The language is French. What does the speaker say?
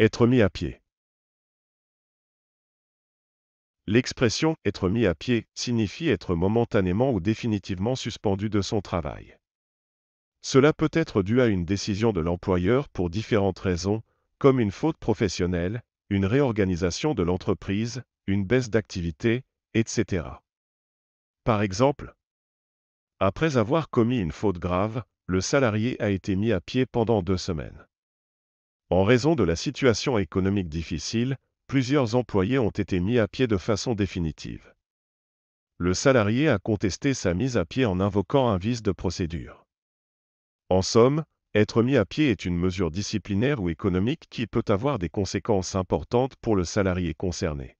Être mis à pied. L'expression être mis à pied signifie être momentanément ou définitivement suspendu de son travail. Cela peut être dû à une décision de l'employeur pour différentes raisons, comme une faute professionnelle, une réorganisation de l'entreprise, une baisse d'activité, etc. Par exemple, après avoir commis une faute grave, le salarié a été mis à pied pendant deux semaines. En raison de la situation économique difficile, plusieurs employés ont été mis à pied de façon définitive. Le salarié a contesté sa mise à pied en invoquant un vice de procédure. En somme, être mis à pied est une mesure disciplinaire ou économique qui peut avoir des conséquences importantes pour le salarié concerné.